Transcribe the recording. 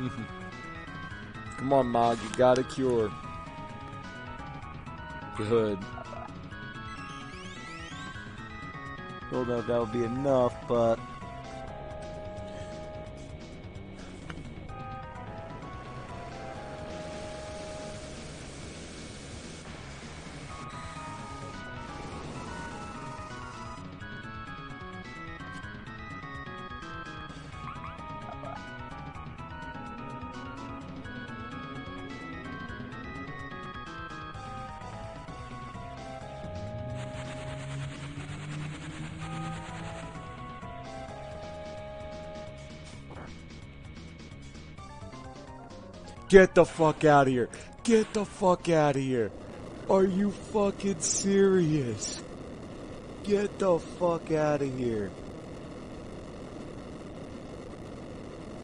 Come on, Mog, you got a cure. Good. Don't know if that'll be enough, but Get the fuck out of here. Get the fuck out of here. Are you fucking serious? Get the fuck out of here.